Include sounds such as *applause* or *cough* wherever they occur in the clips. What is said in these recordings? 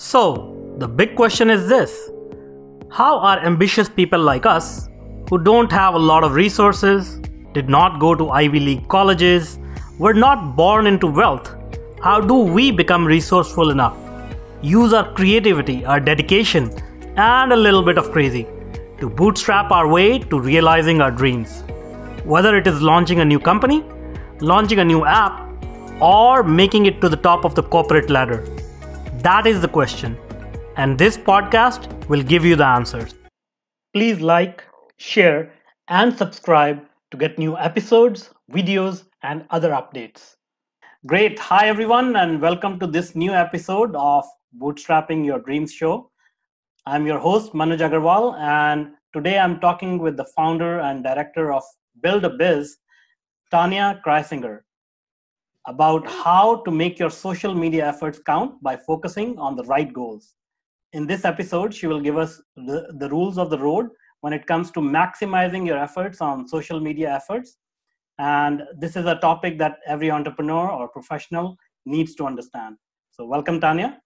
So, the big question is this How are ambitious people like us, who don't have a lot of resources, did not go to Ivy League colleges, were not born into wealth, how do we become resourceful enough? Use our creativity, our dedication, and a little bit of crazy to bootstrap our way to realizing our dreams. Whether it is launching a new company, launching a new app, or making it to the top of the corporate ladder. That is the question. And this podcast will give you the answers. Please like, share, and subscribe to get new episodes, videos, and other updates. Great. Hi, everyone, and welcome to this new episode of Bootstrapping Your Dreams Show. I'm your host, Manuj Aggarwal, and today I'm talking with the founder and director of Build a Biz, Tanya Kraisingr, about how to make your social media efforts count by focusing on the right goals. In this episode, she will give us the, the rules of the road when it comes to maximizing your efforts on social media efforts. And this is a topic that every entrepreneur or professional needs to understand. So, welcome, Tanya.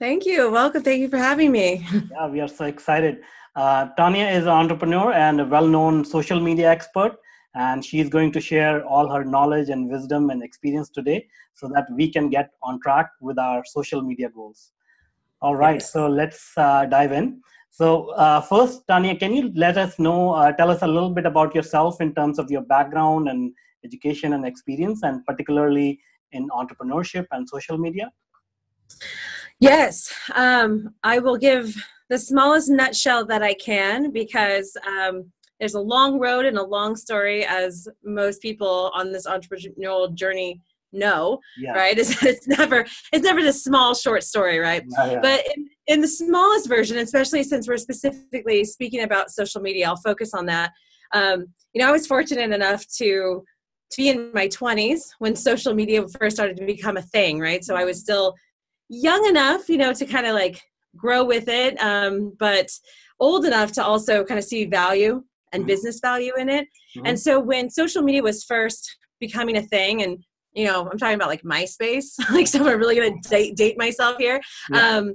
Thank you. Welcome. Thank you for having me. *laughs* yeah, we are so excited. Uh, Tanya is an entrepreneur and a well known social media expert and she's going to share all her knowledge and wisdom and experience today so that we can get on track with our social media goals. All right so let's uh, dive in. So uh, first tanya can you let us know uh, tell us a little bit about yourself in terms of your background and education and experience and particularly in entrepreneurship and social media? Yes um, i will give the smallest nutshell that i can because um, there's a long road and a long story as most people on this entrepreneurial journey know yeah. right *laughs* it's, it's never it's never the small short story right yeah, yeah. but in, in the smallest version especially since we're specifically speaking about social media i'll focus on that um, you know i was fortunate enough to to be in my 20s when social media first started to become a thing right so i was still young enough you know to kind of like grow with it um, but old enough to also kind of see value and mm-hmm. business value in it. Mm-hmm. And so when social media was first becoming a thing and you know, I'm talking about like MySpace, *laughs* like so I'm really gonna date, date myself here. Yeah. Um,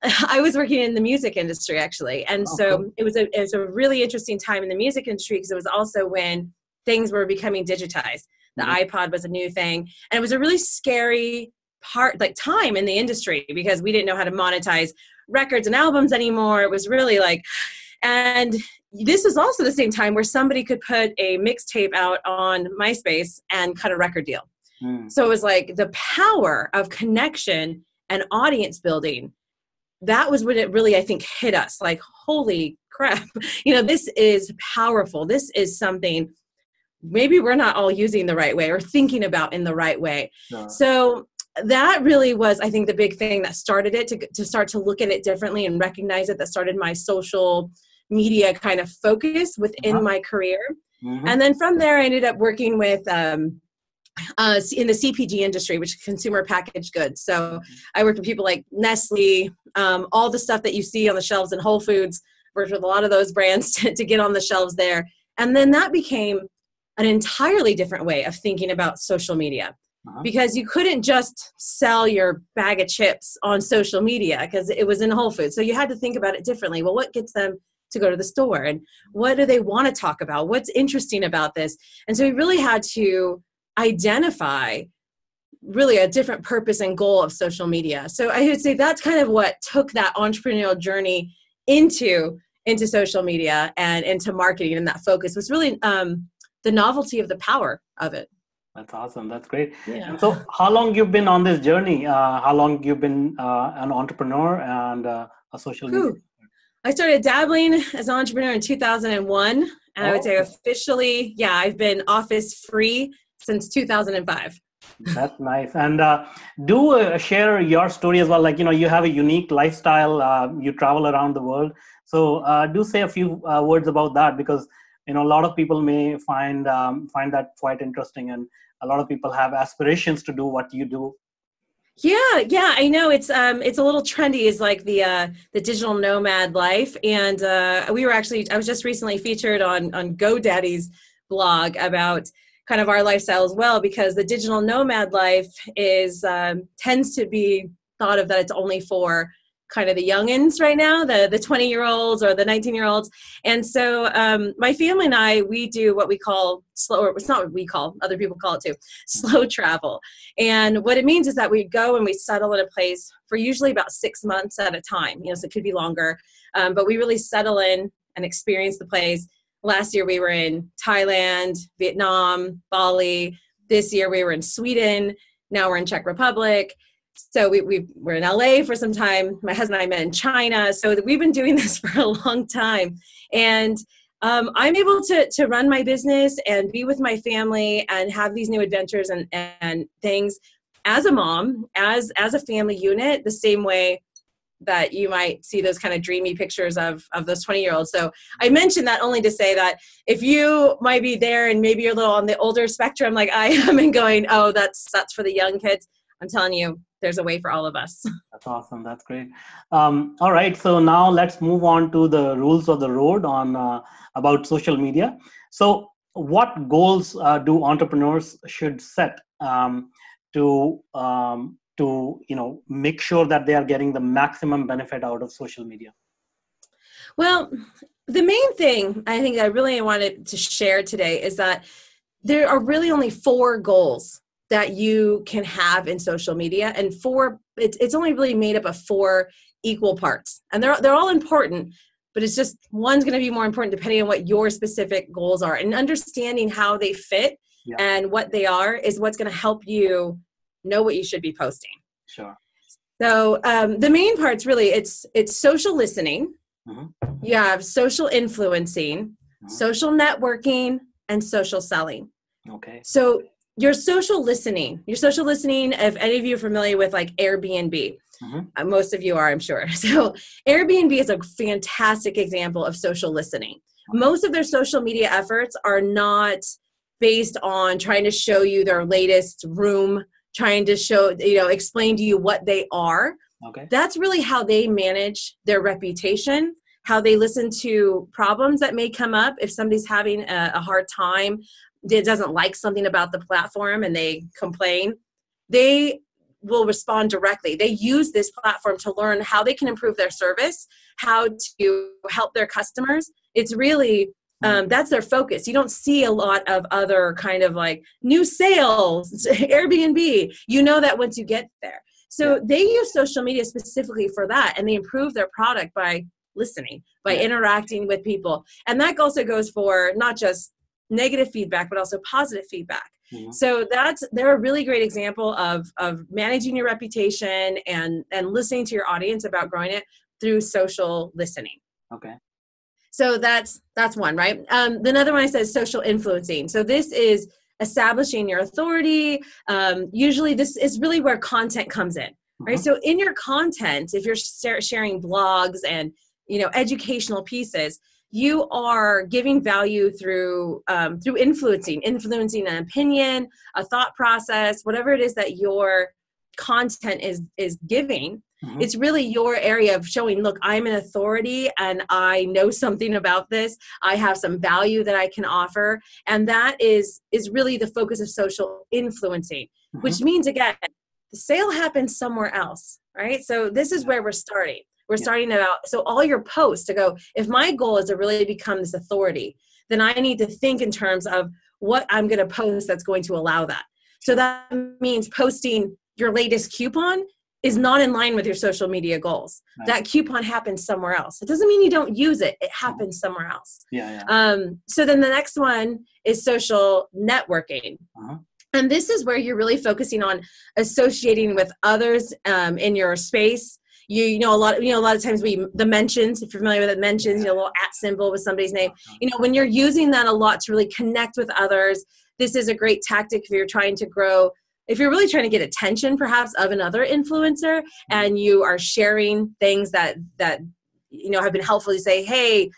*laughs* I was working in the music industry actually, and oh, so cool. it was a it was a really interesting time in the music industry because it was also when things were becoming digitized. The mm-hmm. iPod was a new thing, and it was a really scary part like time in the industry because we didn't know how to monetize records and albums anymore. It was really like, *sighs* and this is also the same time where somebody could put a mixtape out on MySpace and cut a record deal. Mm. So it was like the power of connection and audience building. That was when it really, I think, hit us like, holy crap, *laughs* you know, this is powerful. This is something maybe we're not all using the right way or thinking about in the right way. No. So that really was, I think, the big thing that started it to, to start to look at it differently and recognize it. That started my social media kind of focus within uh-huh. my career. Mm-hmm. And then from there, I ended up working with um, uh, in the CPG industry, which is consumer packaged goods. So. I worked with people like Nestle, um, all the stuff that you see on the shelves in Whole Foods. Worked with a lot of those brands *laughs* to, to get on the shelves there, and then that became an entirely different way of thinking about social media. Uh-huh. Because you couldn't just sell your bag of chips on social media because it was in Whole Foods. So you had to think about it differently. Well, what gets them to go to the store and what do they want to talk about? What's interesting about this? And so we really had to identify really a different purpose and goal of social media. So i would say that's kind of what took that entrepreneurial journey into into social media and into marketing and that focus was really um, the novelty of the power of it. That's awesome. That's great. Yeah. so how long you've been on this journey? Uh, how long you've been uh, an entrepreneur and uh, a social media I started dabbling as an entrepreneur in 2001. And oh. I would say oh. officially, yeah, I've been office free since 2005. That's nice. And uh, do uh, share your story as well. Like, you know, you have a unique lifestyle, uh, you travel around the world. So uh, do say a few uh, words about that because, you know, a lot of people may find, um, find that quite interesting. And a lot of people have aspirations to do what you do yeah, yeah, I know it's um it's a little trendy is like the uh the digital nomad life and uh we were actually I was just recently featured on on GoDaddy's blog about kind of our lifestyle as well because the digital nomad life is um tends to be thought of that it's only for kind of the youngins right now, the the 20 year olds or the 19 year olds. And so um, my family and I, we do what we call slow, or it's not what we call, other people call it too, *laughs* slow travel. And what it means is that we go and we settle in a place for usually about six months at a time. You know, so it could be longer, um, but we really settle in and experience the place. Last year we were in Thailand, Vietnam, Bali. This year we were in Sweden. Now we're in Czech Republic so we, we were in LA for some time. My husband and I met in China. So we've been doing *laughs* this for a long time. And um, I'm able to, to run my business and be with my family and have these new adventures and, and things as a mom, as, as a family unit, the same way that you might see those kind of dreamy pictures of, of those 20 year olds. So I mentioned that only to say that if you might be there and maybe you're a little on the older spectrum like I am and going, oh, that's, that's for the young kids. I'm telling you, there's a way for all of us. *laughs* That's awesome. That's great. Um, all right. So now let's move on to the rules of the road on uh, about social media. So, what goals uh, do entrepreneurs should set um, to um, to you know make sure that they are getting the maximum benefit out of social media? Well, the main thing I think I really wanted to share today is that there are really only four goals that you can have in social media and four it's, it's only really made up of four equal parts and they're they're all important but it's just one's going to be more important depending on what your specific goals are and understanding how they fit yeah. and what they are is what's going to help you know what you should be posting sure so um, the main parts really it's it's social listening mm-hmm. you have social influencing mm-hmm. social networking and social selling okay so your social listening your social listening if any of you are familiar with like airbnb mm-hmm. uh, most of you are i'm sure. *laughs* So airbnb is a fantastic example of social listening. Most of their social media efforts are not based on trying to show you their latest room trying to show you know explain to you what they are. Okay. That's really how they manage their reputation how they listen to problems that may come up if somebody's having a, a hard time doesn't like something about the platform and they complain, they will respond directly. They use this platform to learn how they can improve their service, how to help their customers. It's really um, that's their focus. You don't see a lot of other kind of like new sales, *laughs* Airbnb. You know that once you get there. So yeah. they use social media specifically for that, and they improve their product by listening, by yeah. interacting with people. And that also goes for not just negative feedback but also positive feedback. Mm-hmm. so that's they're a really great example of of managing your reputation and and listening to your audience about growing it through social listening. Okay. So that's that's one right? Um another one i said social influencing. So this is establishing your authority. Um, usually this is really where content comes in right? Mm-hmm. so in your content if you're sharing blogs and you know educational pieces you are giving value through um, through influencing influencing an opinion a thought process whatever it is that your content is is giving mm-hmm. it's really your area of showing look i'm an authority and i know something about this. I have some value that i can offer. And that is is really the focus of social influencing mm-hmm. which means again the sale happens somewhere else right? So this is where we're starting we're yeah. starting about so all your posts to go if my goal is to really become this authority then i need to think in terms of what i'm going to post that's going to allow that so that means posting your latest coupon is not in line with your social media goals. Right. That coupon happens somewhere else. It doesn't mean you don't use it. It happens somewhere else. Yeah. yeah. Um, so then the next one is social networking. Uh-huh. And this is where you're really focusing on associating with others um, in your space, you you know a lot of, you know a lot of times we the mentions if you're familiar with it mentions you know a little at symbol with somebody's name uh-huh. you know when you're using that a lot to really connect with others this is a great tactic if you're trying to grow if you're really trying to get attention perhaps of another influencer mm-hmm. and you are sharing things that that you know have been helpful you say hey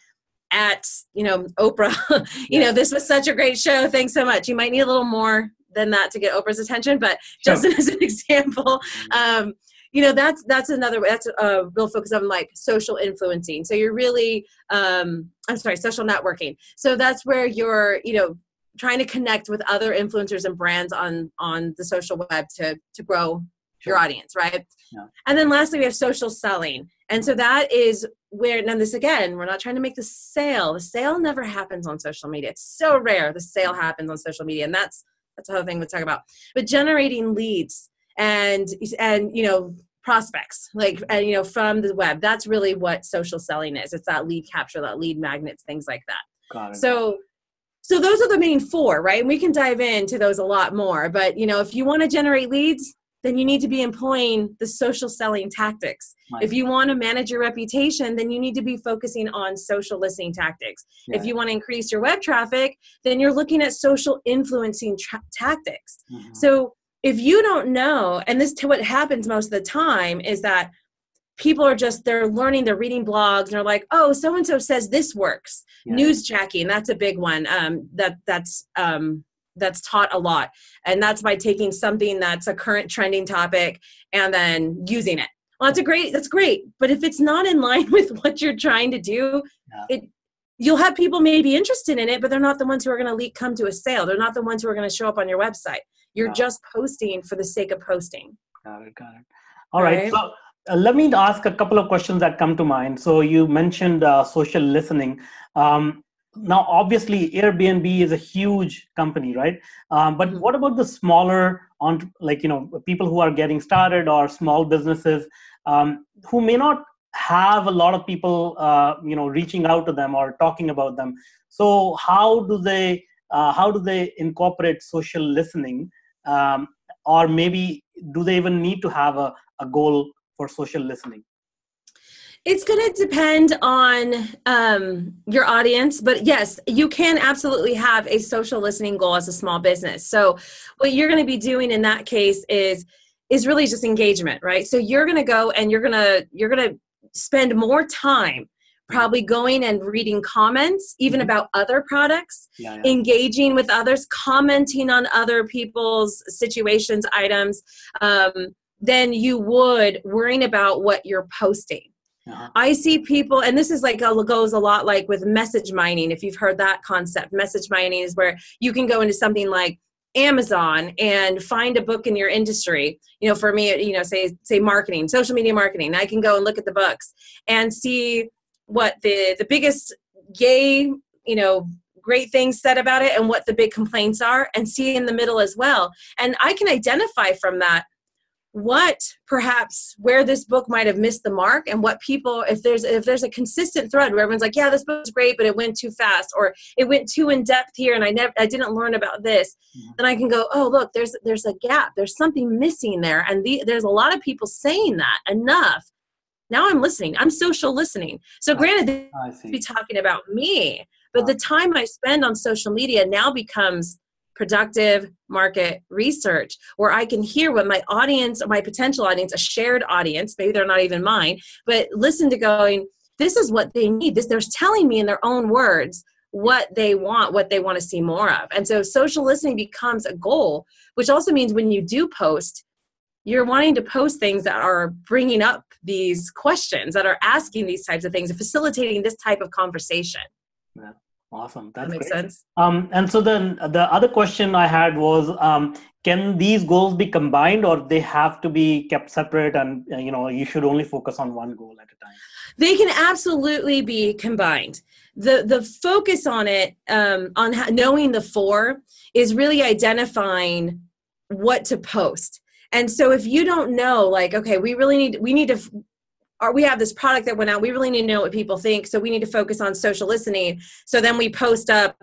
at you know oprah *laughs* you know this was such a great show thanks so much you might need a little more than that to get oprah's attention but just *laughs* as an example um, you know that's that's another that's a real focus on like social influencing so you're really um i'm sorry social networking so that's where you're you know trying to connect with other influencers and brands on on the social web to to grow your audience, right? Yeah. And then lastly, we have social selling. And so that is where, now this again, we're not trying to make the sale. The sale never happens on social media. It's so rare the sale happens on social media. And that's, that's the whole thing we talk about. But generating leads and, and, you know, prospects like and you know from the web that's really what social selling is it's that lead capture that lead magnets things like that Got it. so so those are the main four right and we can dive into those a lot more but you know if you want to generate leads then you need to be employing the social selling tactics right. if you want to manage your reputation then you need to be focusing on social listening tactics yeah. if you want to increase your web traffic then you're looking at social influencing tra- tactics mm-hmm. so if you don't know and this to what happens most of the time is that people are just they're learning they're reading blogs and they're like oh so and so says this works. Yeah. newsjacking that's a big one um, that that's um, that's taught a lot. And that's by taking something that's a current trending topic and then using it. Well that's a great that's great but if it's not in line *laughs* with what you're trying to do yeah. it you'll have people maybe interested in it but they're not the ones who are going to leak come to a sale. They're not the ones who are going to show up on your website you're yeah. just posting for the sake of posting got it got it all right, right? so uh, let me ask a couple of questions that come to mind. So you mentioned uh, social listening. Um, now, obviously, Airbnb is a huge company, right? Um, but what about the smaller, on like you know, people who are getting started or small businesses um, who may not have a lot of people, uh, you know, reaching out to them or talking about them? So how do they uh, how do they incorporate social listening? Um, or maybe do they even need to have a, a goal for social listening? It's going to depend on um, your audience, but yes, you can absolutely have a social listening goal as a small business. So, what you're going to be doing in that case is is really just engagement, right? So you're going to go and you're going to you're going to spend more time probably going and reading comments even mm-hmm. about other products yeah, yeah. engaging with others commenting on other people's situations items um, than you would worrying about what you're posting. Uh-huh. I see people, and this is like a, goes a lot like with message mining. If you've heard that concept, message mining is where you can go into something like Amazon and find a book in your industry. You know, for me, you know, say say marketing, social media marketing. I can go and look at the books and see what the the biggest gay, you know, great things said about it and what the big complaints are, and see in the middle as well. And I can identify from that what perhaps where this book might have missed the mark and what people if there's if there's a consistent thread where everyone's like yeah this book's great but it went too fast or it went too in depth here and i never i didn't learn about this mm-hmm. then i can go oh look there's there's a gap there's something missing there and the, there's a lot of people saying that enough now i'm listening. I'm social listening. So granted they be talking about me but the time i spend on social media now becomes productive market research where I can hear what my audience or my potential audience, a shared audience, maybe they're not even mine, but listen to going, this is what they need. This they're telling me in their own words what they want, what they want to see more of. And so social listening becomes a goal, which also means when you do post, you're wanting to post things that are bringing up these questions, that are asking these types of things, and facilitating this type of conversation. Yeah. Awesome. That's that makes great. sense. Um, and so then the other question I had was, um, can these goals be combined or they have to be kept separate and, uh, you know, you should only focus on one goal at a time? They can absolutely be combined. The, the focus on it, um, on knowing the four is really identifying what to post. And so if you don't know, like, okay, we really need, we need to or we have this product that went out we really need to know what people think so we need to focus on social listening. So then we post up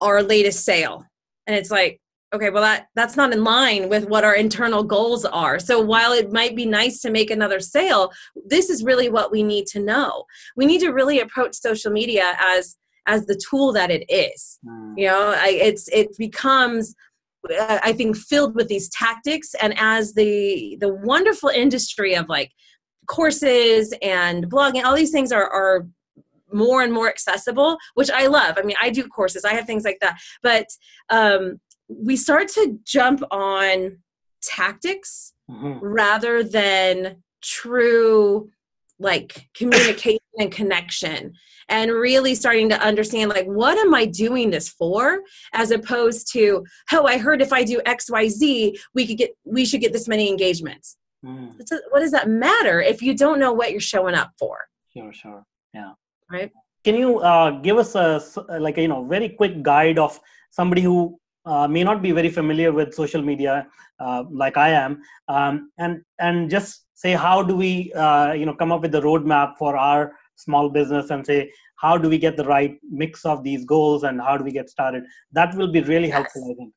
our latest sale. And it's like okay well that that's not in line with what our internal goals are. So while it might be nice to make another sale this is really what we need to know. We need to really approach social media as as the tool that it is. Mm. you know I, it's it becomes i think filled with these tactics. And as the the wonderful industry of like courses and blogging all these things are, are more and more accessible which i love. I mean i do courses. I have things like that. But um, we start to jump on tactics mm-hmm. rather than true like communication and connection and really starting to understand like what am i doing this for? As opposed to oh i heard if i do xyz we could get we should get this many engagements. Mm. what does that matter if you don't know what you're showing up for? Sure sure. Yeah. Right? Can you uh, give us a like a, you know very quick guide of somebody who uh, may not be very familiar with social media uh, like I am, um, and and just say how do we uh, you know come up with the roadmap for our small business and say how do we get the right mix of these goals and how do we get started. That will be really yes. helpful, I think.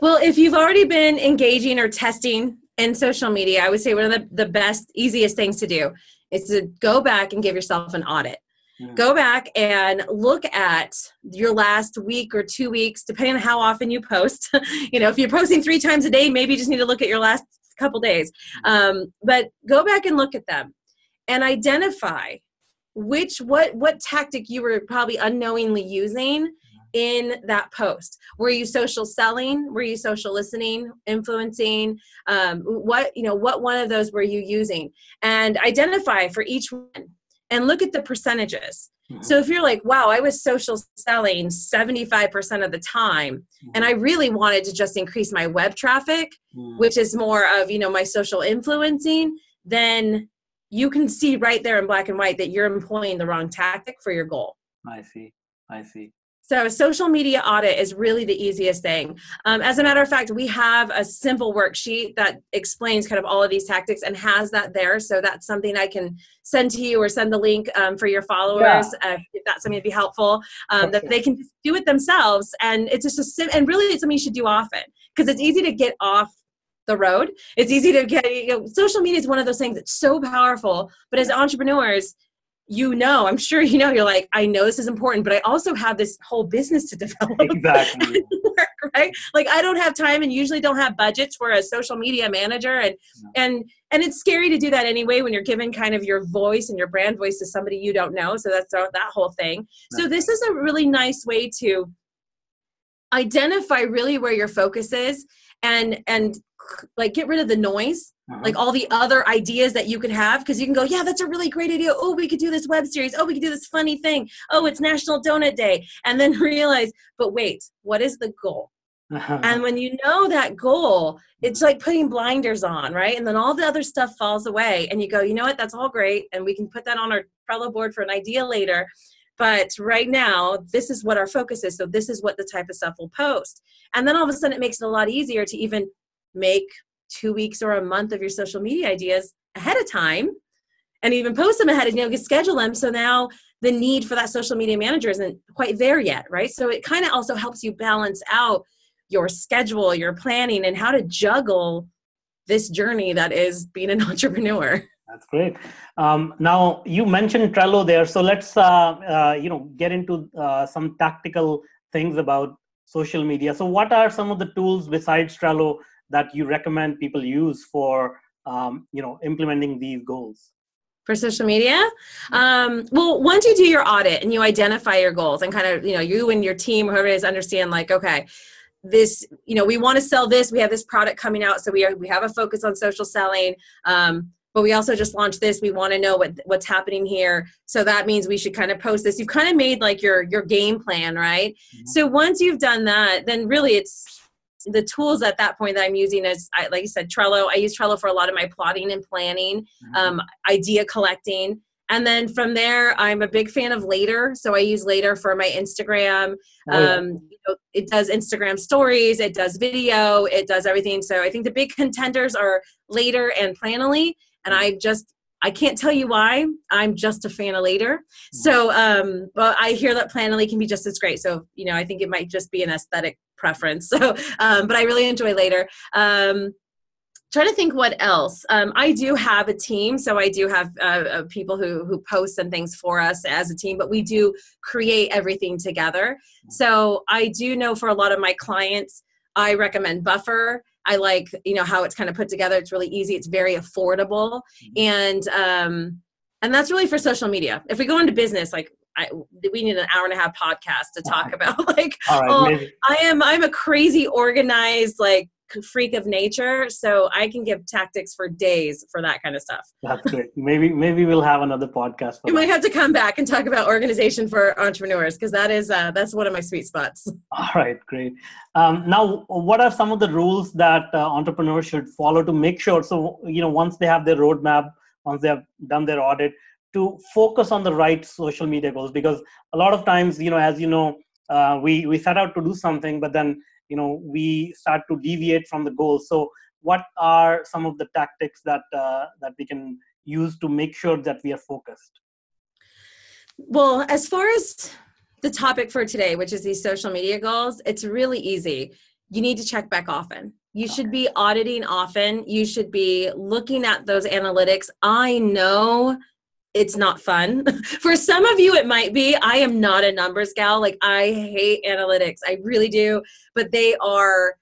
Well, if you've already been engaging or testing in social media, I would say one of the, the best, easiest things to do is to go back and give yourself an audit. Mm. Go back and look at your last week or two weeks, depending on how often you post. *laughs* you know, if you're posting three times a day, maybe you just need to look at your last couple days. Mm. Um, but go back and look at them and identify which what what tactic you were probably unknowingly using in that post were you social selling were you social listening influencing um, what you know what one of those were you using and identify for each one and look at the percentages mm-hmm. so if you're like wow i was social selling 75% of the time mm-hmm. and i really wanted to just increase my web traffic mm-hmm. which is more of you know my social influencing then you can see right there in black and white that you're employing the wrong tactic for your goal i see i see so, a social media audit is really the easiest thing. Um, as a matter of fact, we have a simple worksheet that explains kind of all of these tactics and has that there. So, that's something I can send to you or send the link um, for your followers yeah. uh, if that's something to be helpful. Um, that they can do it themselves. And it's just a sim- and really it's something you should do often because it's easy to get off the road. It's easy to get, you know, social media is one of those things that's so powerful. But as entrepreneurs, you know, I'm sure you know, you're like, I know this is important, but I also have this whole business to *laughs* develop. Exactly. *laughs* work, right? Like I don't have time and usually don't have budgets for a social media manager. And and and it's scary to do that anyway when you're given kind of your voice and your brand voice to somebody you don't know. So that's uh, that whole thing. So this is a really nice way to identify really where your focus is and and like get rid of the noise uh-huh. like all the other ideas that you could have because you can go yeah that's a really great idea. Oh we could do this web series. Oh we could do this funny thing. Oh it's national donut day. And then *laughs* realize but wait what is the goal? Uh-huh. and when you know that goal it's like putting blinders on right? And then all the other stuff falls away and you go you know what? That's all great and we can put that on our Trello board for an idea later. But right now this is what our focus is so this is what the type of stuff we'll post. And then all of a sudden it makes it a lot easier to even make two weeks or a month of your social media ideas ahead of time and even post them ahead and you know schedule them. So now the need for that social media manager isn't quite there yet right? So it kind of also helps you balance out your schedule your planning and how to juggle this journey that is being an *laughs* entrepreneur. That's great. Um, now you mentioned trello there. So let's uh, uh, you know get into uh, some tactical things about social media. So what are some of the tools besides trello that you recommend people use for um, you know implementing these goals? For social media? Um, well once you do your audit and you identify your goals and kind of you know you and your team whoever it is understand like okay this you know we want to sell this we have this product coming out so we are we have a focus on social selling um, but we also just launched this we want to know what what's happening here. So that means we should kind of post this. You've kind of made like your your game plan right? Mm-hmm. so once you've done that then really it's the tools at that point that I'm using is, I, like you said, Trello. I use Trello for a lot of my plotting and planning, mm-hmm. um, idea collecting. And then from there, I'm a big fan of Later. So I use Later for my Instagram. Oh, yeah. um, you know, it does Instagram stories, it does video, it does everything. So I think the big contenders are Later and Planoly. And I just I can't tell you why. I'm just a fan of later. So, um, well, I hear that Planoly can be just as great. So, you know, I think it might just be an aesthetic preference. *laughs* So, um, but I really enjoy later. Um, trying to think what else. Um, I do have a team, so I do have uh, uh, people who who post and things for us as a team. But we do create everything together. So I do know for a lot of my clients, I recommend Buffer I like, you know, how it's kind of put together. It's really easy. It's very affordable. Mm-hmm. And, um, and that's really for social media. If we go into business, like I, we need an hour and a half podcast to talk about *laughs* like, right, oh, I am, I'm a crazy organized, like freak of nature, so I can give tactics for days for that kind of stuff. That's great. Maybe maybe we'll have another podcast. you might have to come back and talk about organization for entrepreneurs because that is uh, that's one of my sweet spots. All right, great. Um, now, what are some of the rules that uh, entrepreneurs should follow to make sure? So you know, once they have their roadmap, once they have done their audit, to focus on the right social media goals because a lot of times, you know, as you know, uh, we we set out to do something, but then you know we start to deviate from the goal so what are some of the tactics that uh, that we can use to make sure that we are focused? Well as far as the topic for today which is these social media goals it's really easy. You need to check back often. You should be auditing often. You should be looking at those analytics. I know it's not fun. *laughs* For some of you, it might be. I am not a numbers gal. Like, I hate analytics. I really do. But they are,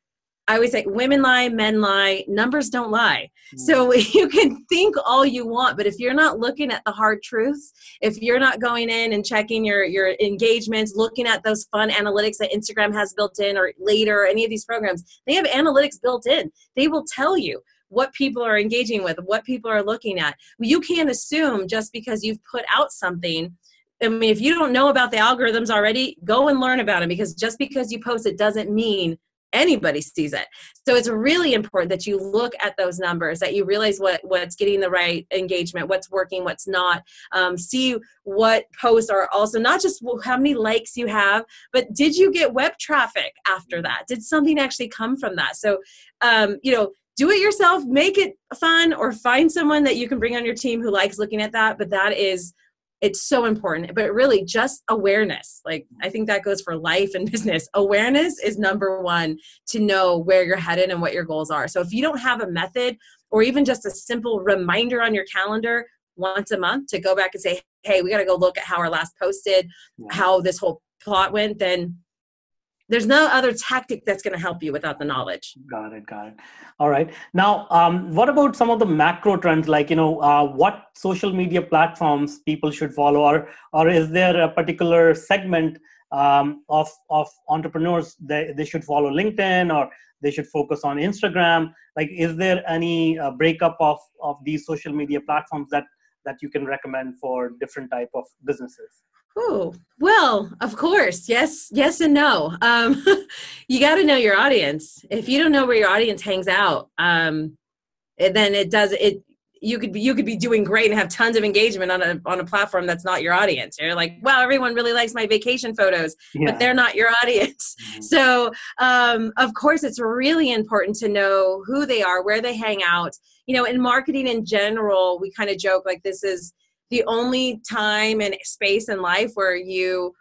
I always say, women lie, men lie, numbers don't lie. Mm. So *laughs* you can think all you want, but if you're not looking at the hard truths, if you're not going in and checking your, your engagements, looking at those fun analytics that Instagram has built in or later, any of these programs, they have analytics built in. They will tell you what people are engaging with, what people are looking at. You can't assume just because you've put out something. I mean, if you don't know about the algorithms already, go and learn about them because just because you post it doesn't mean anybody sees it. So it's really important that you look at those numbers, that you realize what what's getting the right engagement, what's working, what's not. Um, see what posts are also not just how many likes you have, but did you get web traffic after that? Did something actually come from that? So, um, you know, do it yourself, make it fun, or find someone that you can bring on your team who likes looking at that. But that is, it's so important. But really, just awareness. Like, I think that goes for life and *laughs* business. Awareness is number one to know where you're headed and what your goals are. So, if you don't have a method or even just a simple reminder on your calendar once a month to go back and say, hey, we got to go look at how our last posted, how this whole plot went, then there's no other tactic that's going to help you without the knowledge. Got it got it. All right. Now um, what about some of the macro trends like you know uh, what social media platforms people should follow? Or or is there a particular segment um, of of entrepreneurs they, they should follow linkedin or they should focus on instagram? Like is there any uh, breakup of of these social media platforms that that you can recommend for different type of businesses Oh, well, of course. Yes, yes, and no. Um, *laughs* you got to know your audience. If you don't know where your audience hangs out, um, then it does it. You could be you could be doing great and have tons of engagement on a on a platform that's not your audience. You're like, wow, everyone really likes my vacation photos, yeah. but they're not your audience. *laughs* Mm-hmm. So, um, of course, it's really important to know who they are, where they hang out. You know, in marketing in general, we kind of joke like this is the only time and space in life where you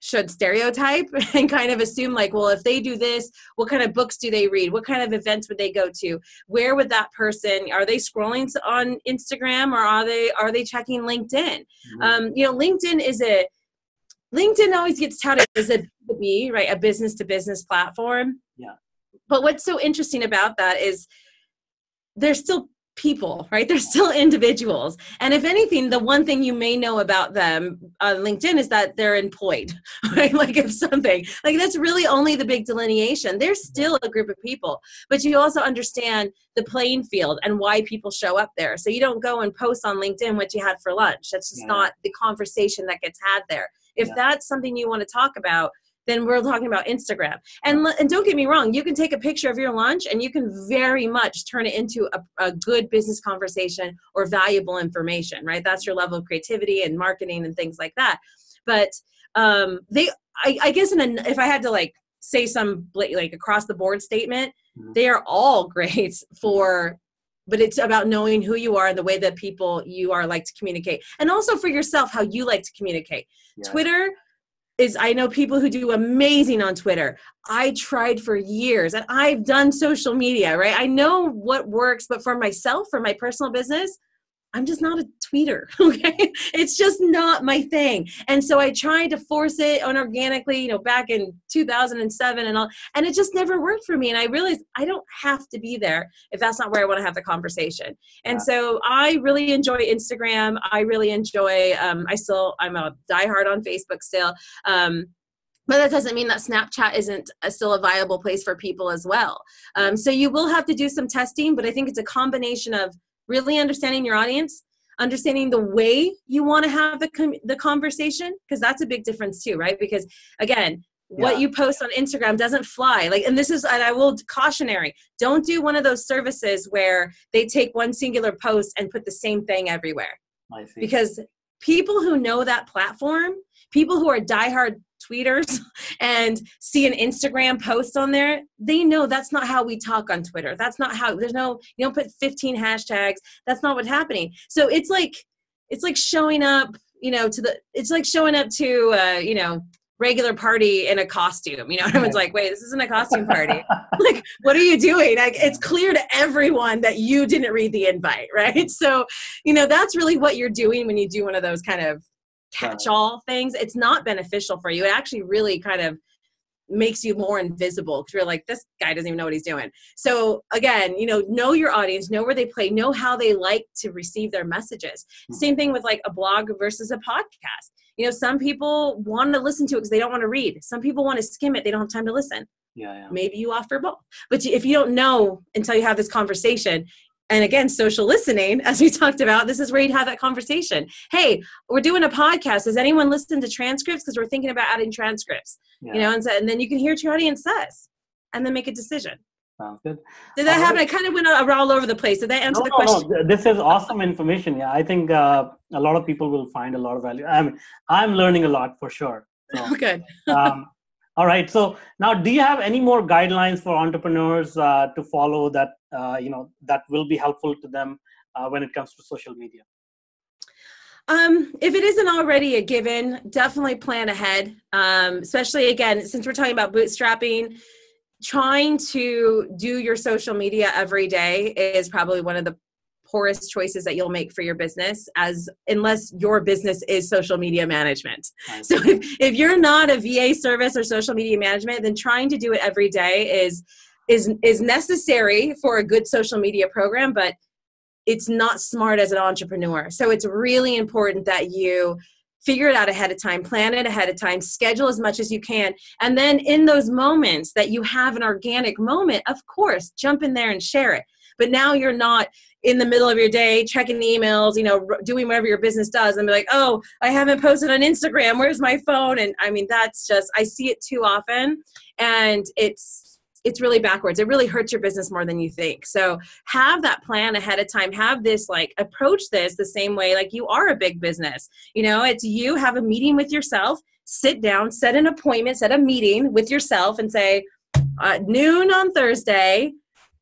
should stereotype *laughs* and kind of assume like well if they do this what kind of books do they read? What kind of events would they go to? Where would that person are they scrolling on instagram or are they are they checking linkedin? Mm-hmm. um, you know linkedin is a linkedin always gets touted as a b right? A business to business platform. Yeah. But what's so interesting about that is there's still people, right? They're still individuals. And if anything, the one thing you may know about them on LinkedIn is that they're employed, *laughs* right? Like if something, like that's really only the big delineation. They're still a group of people, but you also understand the playing field and why people show up there. So you don't go and post on LinkedIn what you had for lunch. That's just yeah. not the conversation that gets had there. If yeah. that's something you want to talk about, then we're talking about Instagram. And, and don't get me wrong, you can take a picture of your lunch and you can very much turn it into a, a good business conversation or valuable information, right? That's your level of creativity and marketing and things like that. But um, they, I, I guess, in a, if I had to like say some like across the board statement, mm-hmm. they are all great for but it's about knowing who you are and the way that people you are like to communicate and also for yourself how you like to communicate yeah. twitter is I know people who do amazing on Twitter. I tried for years and I've done social media, right? I know what works, but for myself, for my personal business, I'm just not a tweeter, *laughs* okay? It's just not my thing. And so I tried to force it unorganically, you know, back in 2007 and all, and it just never worked for me. And I realized I don't have to be there if that's not where I want to have the conversation. And yeah. so I really enjoy Instagram. I really enjoy, um, I still, I'm a diehard on Facebook still. Um, but that doesn't mean that Snapchat isn't a, still a viable place for people as well. Um, so you will have to do some testing, but I think it's a combination of really understanding your audience, understanding the way you want to have the com- the conversation, because that's a big difference too, right? Because again, what you post on Instagram doesn't fly. Like, and this is, and I will cautionary: don't do one of those services where they take one singular post and put the same thing everywhere. Because people who know that platform, people who are diehard tweeters *laughs* and see an Instagram post on there, they know that's not how we talk on Twitter. That's not how there's no you don't put 15 hashtags. That's not what's happening. So it's like it's like showing up, you know, to the it's like showing up to uh, you know, regular party in a costume. You know, *laughs* everyone's like, wait, this isn't a costume *laughs* party. like, what are you doing? Like, it's clear to everyone that you didn't read the invite, right? So, you know, that's really what you're doing when you do one of those kind of catch all things. It's not beneficial for you. It actually really kind of makes you more invisible because you're like this guy doesn't even know what he's doing so again you know know your audience know where they play know how they like to receive their messages mm-hmm. same thing with like a blog versus a podcast you know some people want to listen to it because they don't want to read some people want to skim it they don't have time to listen yeah, yeah. maybe you offer both but if you don't know until you have this conversation and again social listening *laughs* as we talked about this is where you'd have that conversation hey we're doing a podcast does anyone listen to transcripts because we're thinking about adding transcripts yeah. you know and, so, and then you can hear what your audience says and then make a decision Sounds good. Did that all happen? I kind of went all over the place. Did that answer no, the question? No, this is awesome information. Yeah, I think uh, a lot of people will find a lot of value. I mean, I'm learning a lot for sure. So, *laughs* good. um, all right. So now, do you have any more guidelines for entrepreneurs uh, to follow that uh, you know that will be helpful to them uh, when it comes to social media? Um, if it isn't already a given, definitely plan ahead. Um, especially again, since we're talking about bootstrapping, trying to do your social media every day is probably one of the poorest choices that you'll make for your business as unless your business is social media management. So if, if you're not a va service or social media management then trying to do it every day is is is necessary for a good social media program but it's not smart as an entrepreneur. So it's really important that you figure it out ahead of time plan it ahead of time schedule as much as you can and then in those moments that you have an organic moment of course jump in there and share it but now you're not in the middle of your day checking emails you know doing whatever your business does and be like oh i haven't posted on instagram where's my phone and i mean that's just i see it too often and it's it's really backwards. It really hurts your business more than you think. So have that plan ahead of time. Have this like approach this the same way like you are a big business. You know, it's you have a meeting with yourself, sit down, set an appointment, set a meeting with yourself and say uh, noon on Thursday,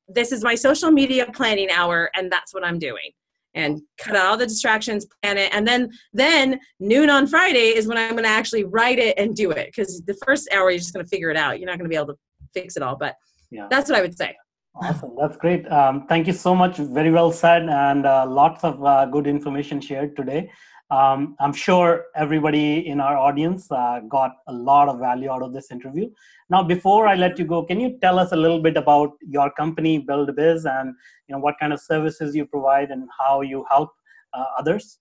this is my social media planning hour and that's what I'm doing and cut out all the distractions plan it and then then noon on friday is when i'm going to actually write it and do it because the first hour you're just going to figure it out you're not going to be able to fix it all. But yeah. that's what I would say. Awesome. That's great. Um, thank you so much. Very well said, and uh, lots of uh, good information shared today. Um, I'm sure everybody in our audience uh, got a lot of value out of this interview. Now, before I let you go, can you tell us a little bit about your company, Build Biz, and you know what kind of services you provide and how you help uh, others?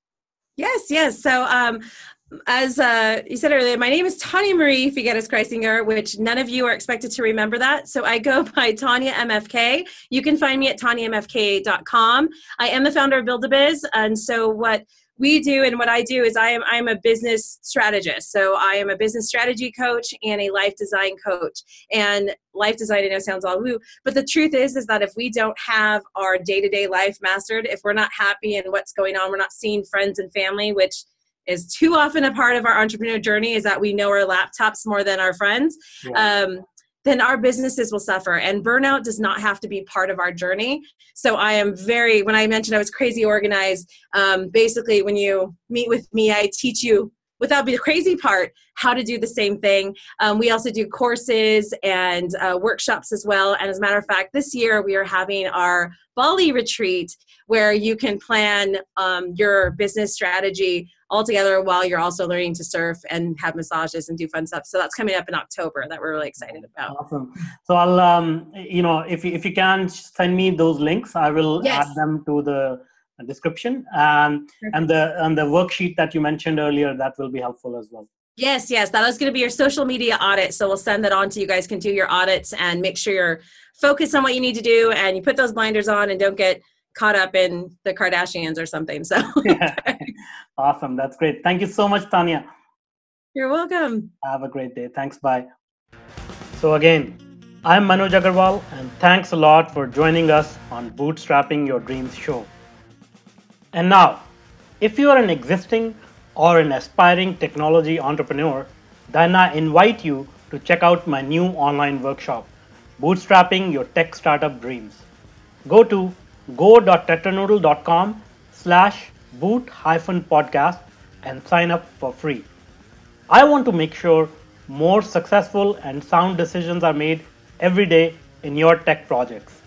Yes, yes. So um, as uh, you said earlier, my name is Tanya Marie Figueras Kraisingr, which none of you are expected to remember that. So I go *laughs* by Tanya MFK. You can find me at tanyamfk.com. I am the founder of Build a Biz. And so what we do and what I do is I am I'm a business strategist. So I am a business strategy coach and a life design coach. And life design I know sounds all woo, but the truth is is that if we don't have our day-to-day life mastered, if we're not happy in what's going on, we're not seeing friends and family, which is too often a part of our entrepreneur journey is that we know our laptops more than our friends yeah. um, then our businesses will suffer and burnout does not have to be part of our journey. So i am very when i mentioned i was crazy organized um, basically when you meet with me i teach you without the crazy part how to do the same thing. Um, we also do courses and uh, workshops as well. And as a matter of fact this year we are having our bali retreat where you can plan um, your business strategy all together while you're also learning to surf and have massages and do fun stuff. So that's coming up in October that we're really excited about. Awesome. So I'll, um, you know, if you, if you can send me those links, I will yes. add them to the description um, and the and the worksheet that you mentioned earlier that will be helpful as well Yes, yes. That was going to be your social media audit. So we'll send that on to you guys can do your audits and make sure you're focused on what you need to do and you put those blinders on and don't get caught up in the Kardashians or something. So yeah. *laughs* awesome. That's great. Thank you so much, Tanya. You're welcome. Have a great day. Thanks. Bye. So again, I'm Manuj Aggarwal and thanks a lot for joining us on Bootstrapping Your Dreams show. And now, if you are an existing or an aspiring technology entrepreneur, then I invite you to check out my new online workshop, Bootstrapping Your Tech Startup Dreams. Go to go.tetranoodle.com slash boot hyphen podcast and sign up for free. I want to make sure more successful and sound decisions are made every day in your tech projects.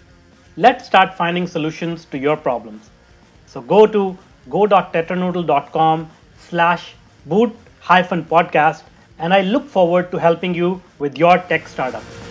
Let's start finding solutions to your problems. So go to go.tetranoodle.com slash boot hyphen podcast and I look forward to helping you with your tech startup.